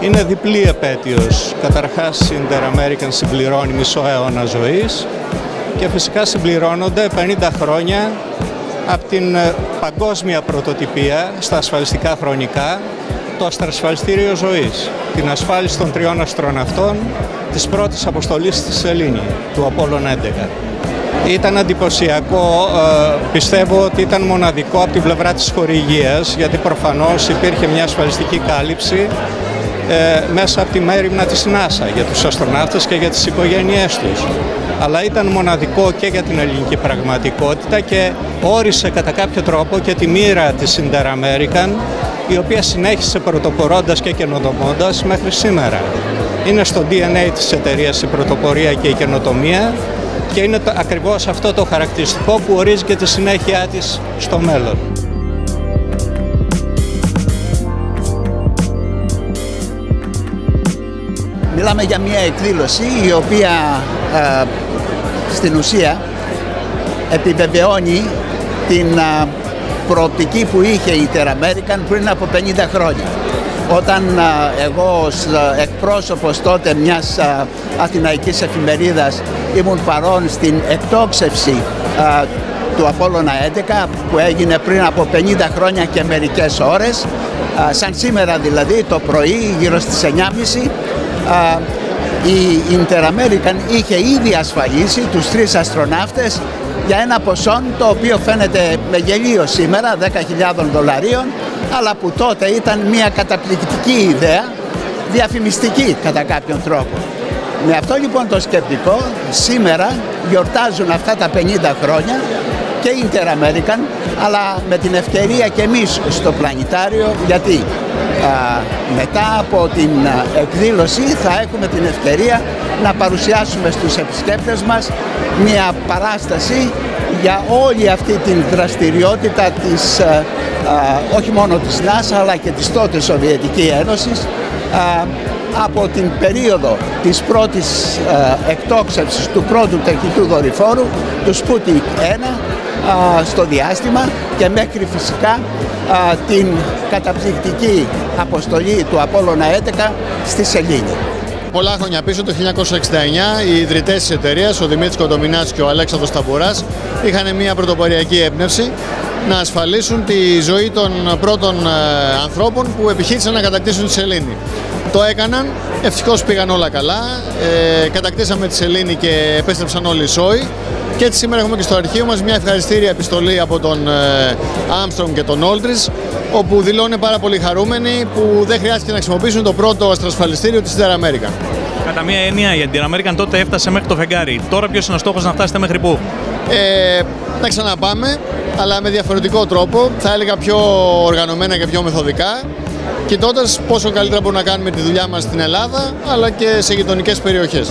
Είναι διπλή επέτειος. Καταρχάς η Inter-American συμπληρώνει μισό αιώνα ζωής και φυσικά συμπληρώνονται 50 χρόνια από την ε, παγκόσμια πρωτοτυπία στα ασφαλιστικά χρονικά το αστρασφαλιστήριο ζωής, την ασφάλιση των τριών αστροναυτών της πρώτης αποστολής στη Σελήνη, του Απόλλων 11. Ήταν εντυπωσιακό, ε, πιστεύω ότι ήταν μοναδικό από την πλευρά της χορηγίας, γιατί προφανώς υπήρχε μια ασφαλιστική κάλυψη ε, μέσα από τη μέρημνα της ΝΑΣΑ για τους αστροναύτες και για τις οικογένειές τους. Αλλά ήταν μοναδικό και για την ελληνική πραγματικότητα και όρισε κατά κάποιο τρόπο και τη μοίρα της Inter-American η οποία συνέχισε πρωτοπορώντας και καινοτομώντας μέχρι σήμερα. Είναι στο DNA της εταιρείας η πρωτοπορία και η καινοτομία και είναι το, ακριβώς αυτό το χαρακτηριστικό που ορίζει και τη συνέχεια της στο μέλλον. Μιλάμε για μια εκδήλωση η οποία στην ουσία επιβεβαιώνει την προοπτική που είχε η Inter-American πριν από 50 χρόνια. Όταν εγώ ως εκπρόσωπος τότε μιας αθηναϊκής εφημερίδας ήμουν παρόν στην εκτόξευση του Απόλλωνα 11 που έγινε πριν από 50 χρόνια και μερικές ώρες σαν σήμερα δηλαδή το πρωί γύρω στις 9.30 η Inter-American είχε ήδη ασφαλίσει τους τρεις αστροναύτες για ένα ποσό το οποίο φαίνεται με γελίο σήμερα, 10.000 δολαρίων, αλλά που τότε ήταν μια καταπληκτική ιδέα, διαφημιστική κατά κάποιον τρόπο. Με αυτό λοιπόν το σκεπτικό, σήμερα γιορτάζουν αυτά τα 50 χρόνια και Inter-American, αλλά με την ευκαιρία και εμείς στο πλανητάριο, γιατί μετά από την εκδήλωση θα έχουμε την ευκαιρία να παρουσιάσουμε στους επισκέπτες μας μια παράσταση για όλη αυτή την δραστηριότητα της, όχι μόνο της ΝΑΣΑ αλλά και της τότε Σοβιετικής Ένωσης από την περίοδο της πρώτης εκτόξευσης του πρώτου τεχνητού δορυφόρου, του Sputnik 1, στο διάστημα και μέχρι φυσικά την καταπληκτική αποστολή του Απόλλωνα 11 στη Σελήνη. Πολλά χρόνια πίσω, το 1969, οι ιδρυτές της εταιρείας, ο Δημήτρης Κοντομινάτης και ο Αλέξανδρος Ταμπουράς, είχαν μια πρωτοποριακή έμπνευση να ασφαλίσουν τη ζωή των πρώτων ε, ανθρώπων που επιχείρησαν να κατακτήσουν τη Σελήνη. Το έκαναν, ευτυχώς πήγαν όλα καλά, ε, κατακτήσαμε τη Σελήνη και επέστρεψαν όλοι οι σόοι και έτσι σήμερα έχουμε και στο αρχείο μας μια ευχαριστήρια επιστολή από τον Armstrong και τον Aldridge όπου δηλώνουν πάρα πολύ χαρούμενοι που δεν χρειάστηκε να χρησιμοποιήσουν το πρώτο αστρασφαλιστήριο της Inter American. Κατά μία έννοια η Inter American τότε έφτασε μέχρι το φεγγάρι. Τώρα ποιος είναι ο στόχος να φτάσετε μέχρι πού; Ε, να ξαναπάμε, αλλά με διαφορετικό τρόπο, θα έλεγα πιο οργανωμένα και πιο μεθοδικά, κοιτώντας πόσο καλύτερα μπορούμε να κάνουμε τη δουλειά μας στην Ελλάδα, αλλά και σε γειτονικές περιοχές.